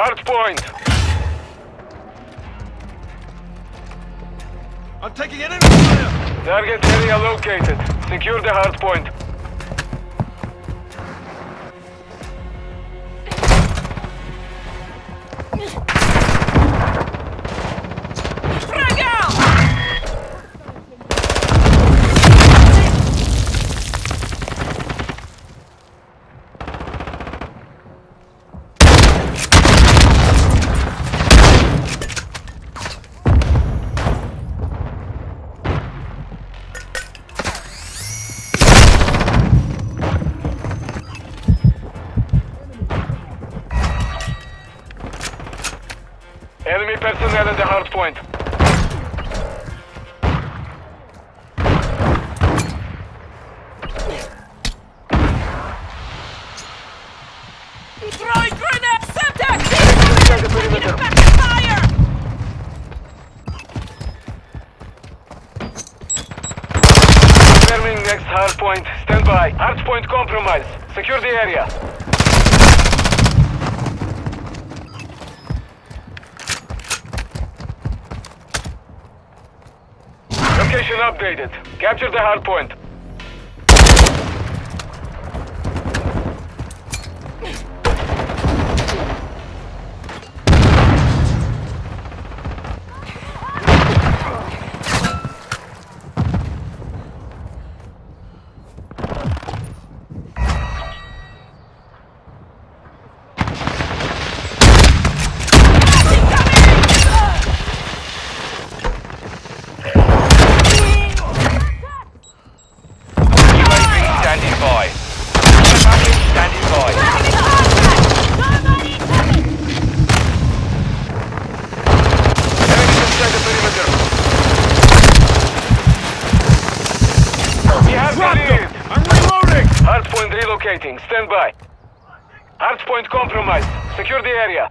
hard point. I'm taking enemy fire! Target area located. Secure the hard point. Enemy personnel in the hard point. Throwing grenade! Semtex! Check the perimeter. Fire! Confirming next hard point. Stand by. Hard point compromised. Secure the area. Location updated. Capture the hard relocating. Stand by. Hard point compromised. Secure the area.